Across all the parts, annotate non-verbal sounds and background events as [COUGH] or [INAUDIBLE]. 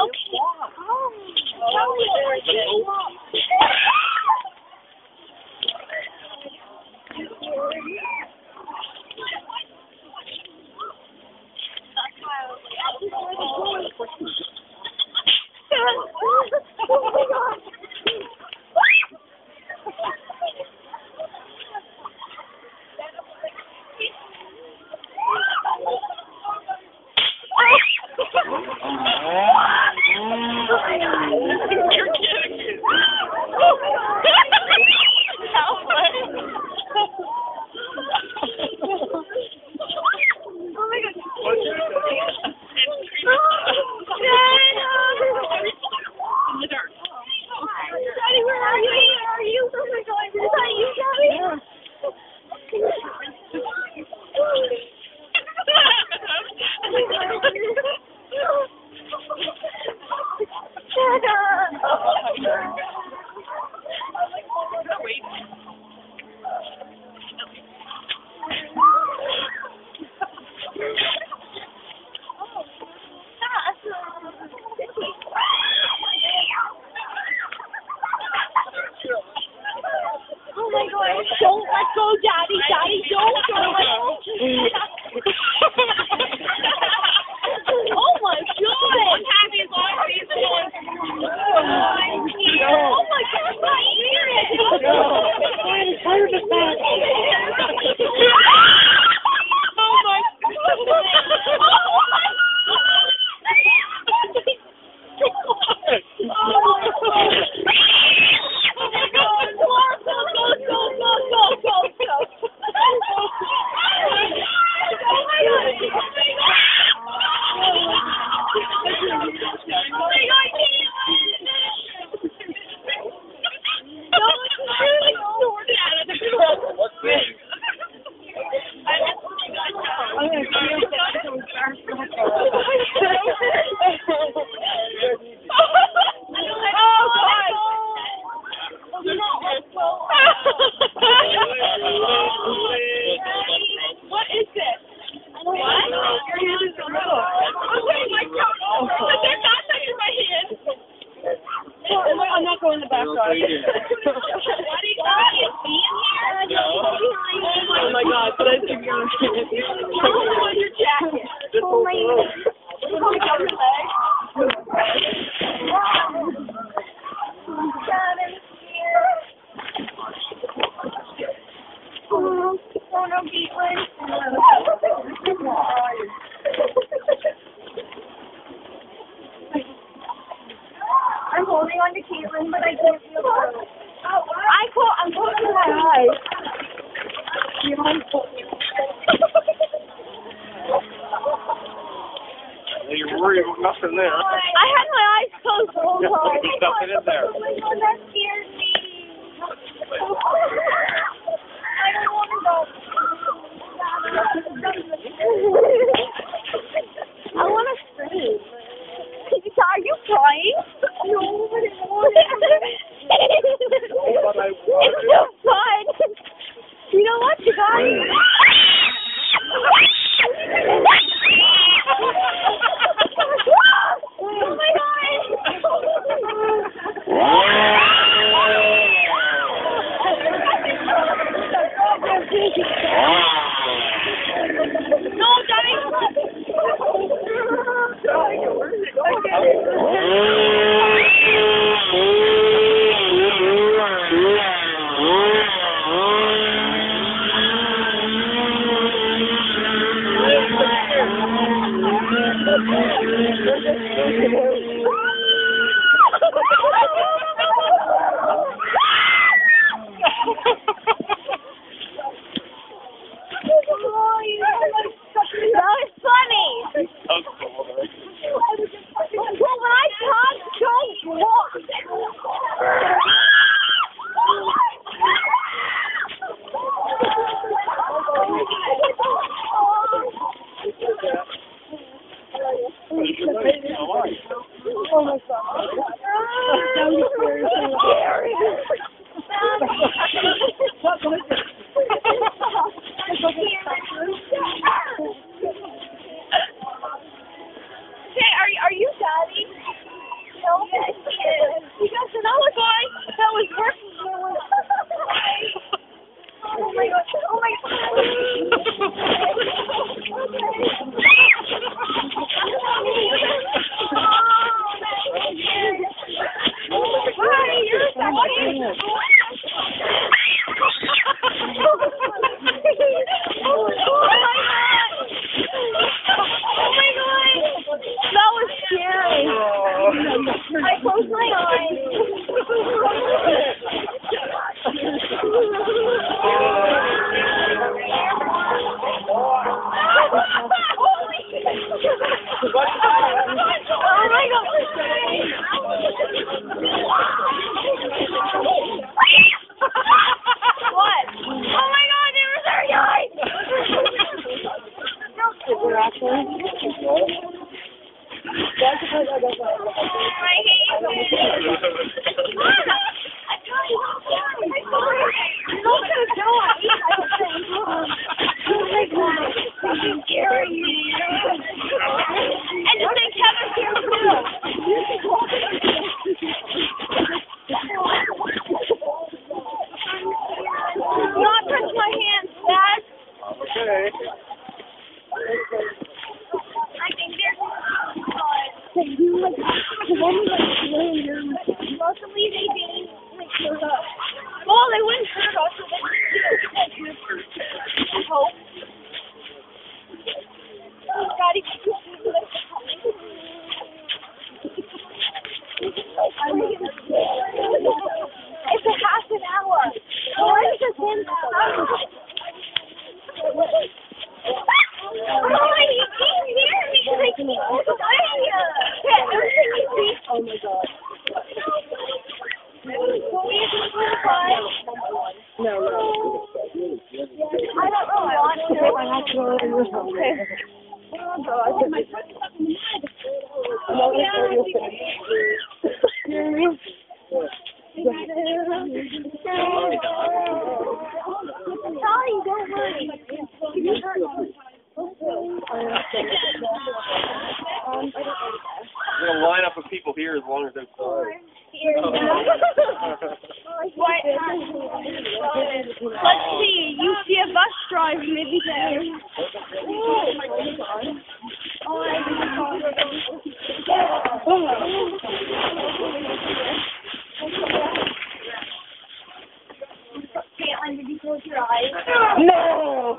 Okay. Walk. Oh, oh, oh, oh my god. go, Daddy. Daddy, don't go. [LAUGHS] Oh my God! Did I see you? On your [LAUGHS] jacket. Oh my God. from there. I had my eyes closed the whole time. Just stuff in there. [LAUGHS] 我 I hate you. And just think Kevin's here too. Not touch my hands, Dad. Okay. I think they're Mostly they didn't like, hurt us. Well, they wouldn't hurt it's a half an hour. Why is it in Oh, you can't hear me. I keep Oh my god. No, no. I don't know. I want to. I have to go in home. Okay. Oh god. No, that's where you'll finish. Sorry, don't worry. You hurt. We're gonna line up with people here as long as they're Oh, [LAUGHS] what? Let's see. You see a bus driving, maybe there. Kaitlyn, did you close your eyes? no!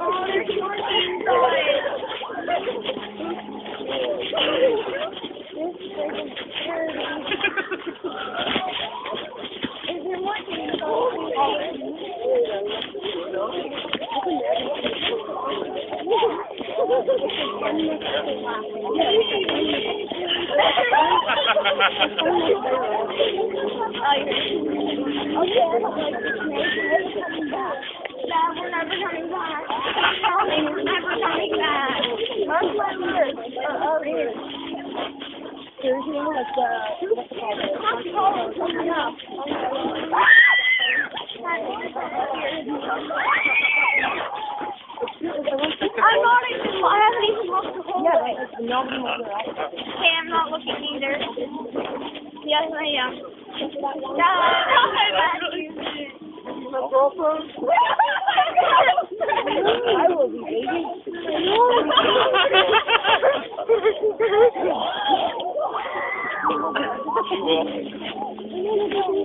Oh, There's one what's it called? I'm not even, I haven't even looked the whole Yeah, way. like, nobody was around. Okay, I'm not looking either. Yes, I am. Dad, I'll come back. My girlfriend? I will be, baby. [LAUGHS] No!